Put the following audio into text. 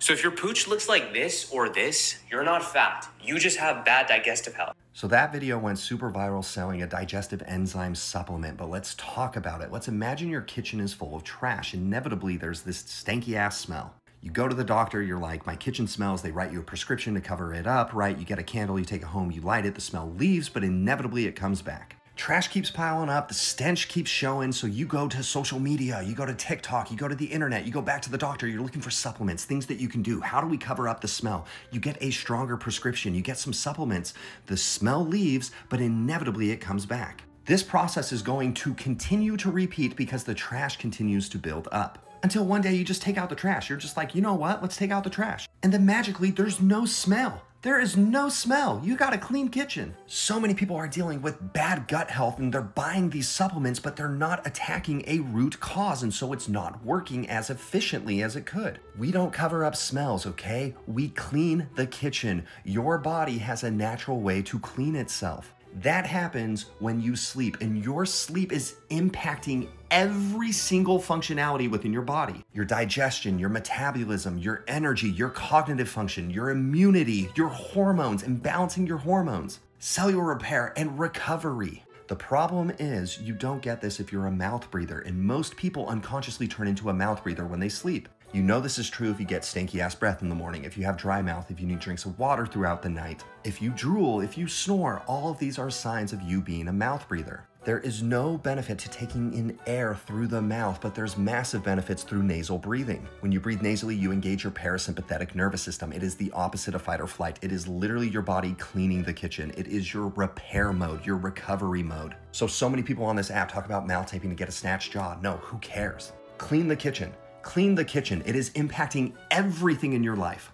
So if your pooch looks like this or this, you're not fat. You just have bad digestive health. So that video went super viral selling a digestive enzyme supplement, but let's talk about it. Let's imagine your kitchen is full of trash. Inevitably, there's this stanky ass smell. You go to the doctor, you're like, my kitchen smells. They write you a prescription to cover it up, right? You get a candle, you take it home, you light it, the smell leaves, but inevitably it comes back. Trash keeps piling up, the stench keeps showing, so you go to social media, you go to TikTok, you go to the internet, you go back to the doctor, you're looking for supplements, things that you can do. How do we cover up the smell? You get a stronger prescription, you get some supplements. The smell leaves, but inevitably it comes back. This process is going to continue to repeat because the trash continues to build up. Until one day you just take out the trash. You're just like, you know what? Let's take out the trash. And then magically, there's no smell. There is no smell. You got a clean kitchen. So many people are dealing with bad gut health and they're buying these supplements, but they're not attacking a root cause. And so it's not working as efficiently as it could. We don't cover up smells, okay? We clean the kitchen. Your body has a natural way to clean itself. That happens when you sleep, and your sleep is impacting every single functionality within your body your digestion, your metabolism, your energy, your cognitive function, your immunity, your hormones, and balancing your hormones, cellular repair, and recovery. The problem is, you don't get this if you're a mouth breather, and most people unconsciously turn into a mouth breather when they sleep. You know this is true if you get stinky ass breath in the morning, if you have dry mouth, if you need drinks of water throughout the night, if you drool, if you snore, all of these are signs of you being a mouth breather. There is no benefit to taking in air through the mouth, but there's massive benefits through nasal breathing. When you breathe nasally, you engage your parasympathetic nervous system. It is the opposite of fight or flight. It is literally your body cleaning the kitchen. It is your repair mode, your recovery mode. So, so many people on this app talk about mouth taping to get a snatched jaw. No, who cares? Clean the kitchen. Clean the kitchen. It is impacting everything in your life.